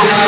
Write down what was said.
Thank